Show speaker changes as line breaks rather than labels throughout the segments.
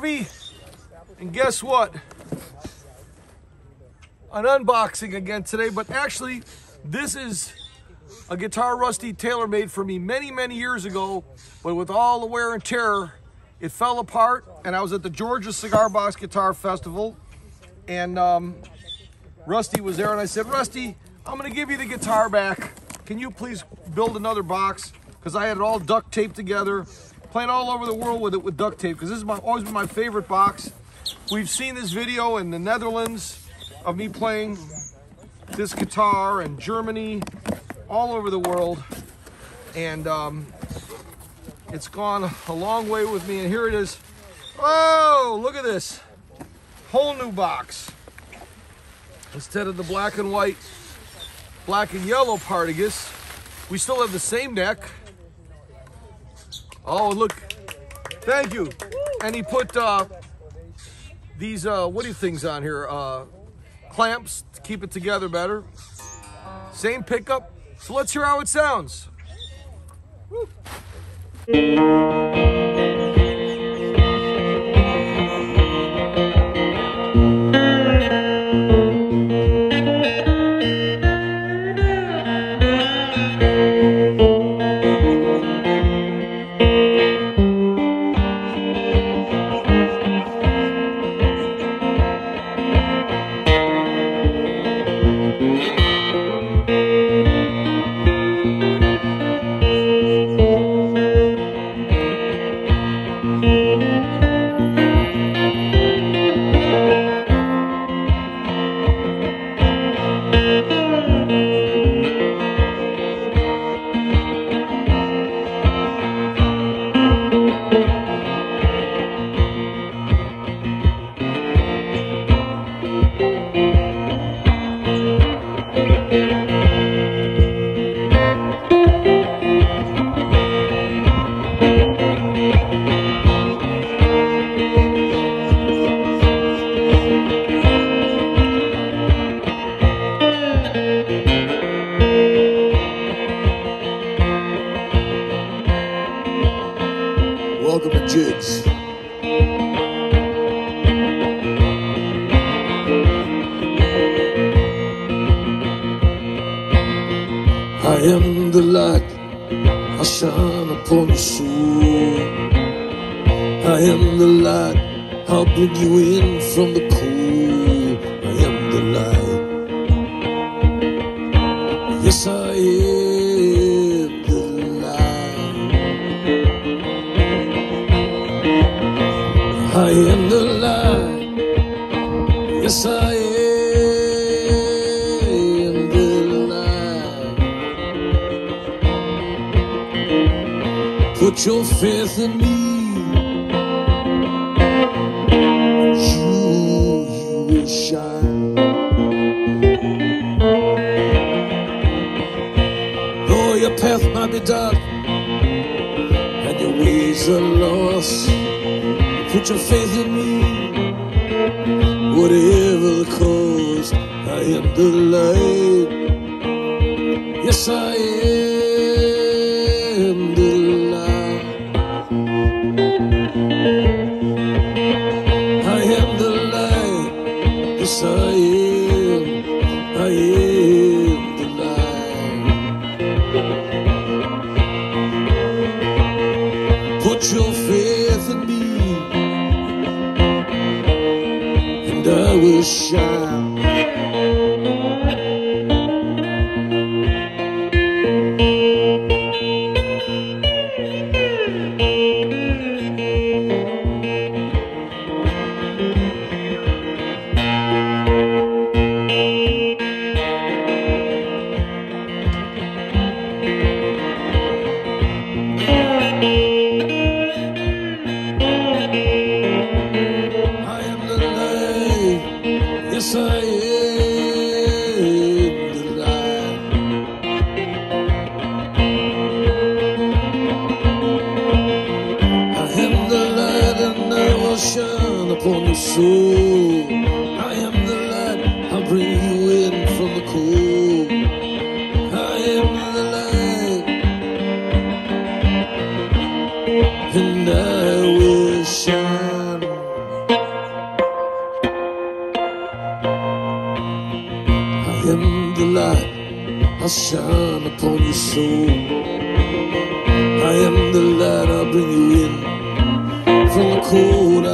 Arvey, and guess what? An unboxing again today, but actually, this is a guitar Rusty Taylor made for me many, many years ago, but with all the wear and tear, it fell apart, and I was at the Georgia Cigar Box Guitar Festival, and um, Rusty was there, and I said, Rusty, I'm gonna give you the guitar back. Can you please build another box? Because I had it all duct taped together, playing all over the world with it with duct tape, because this is my, always been my favorite box. We've seen this video in the Netherlands of me playing this guitar and Germany, all over the world. And um, it's gone a long way with me. And here it is. Oh, look at this. Whole new box. Instead of the black and white, black and yellow Partagas, we still have the same neck. Oh, look. Thank you. And he put uh, these, uh, what are you things on here? Uh, clamps to keep it together better. Same pickup. So let's hear how it sounds. Woo.
I am the light, I shine upon your soul. I am the light, I'll bring you in from the cold. The light. Put your faith in me. Path might be dark and your ways are lost. Put your faith in me, whatever the cost. I am the light. Yes, I am up on the. I am the light, I bring you in from the cold. I am the light, and I will shine. I am the light, I shine upon your soul. I am the light, I bring you in from the cold.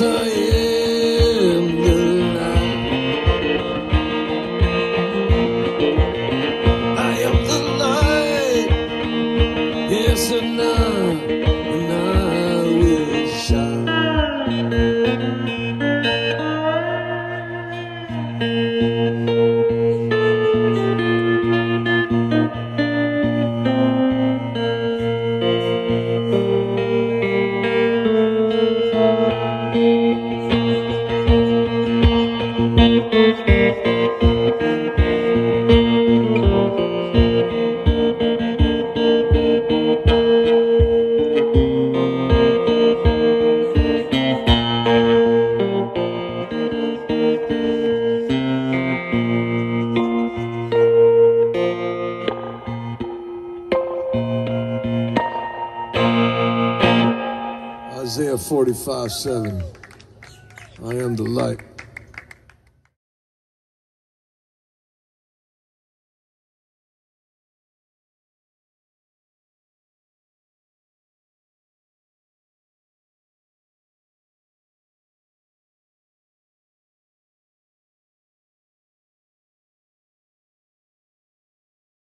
Yes, I am the light. I am the light. Yes, and I, and I Isaiah 45 7. I am the light.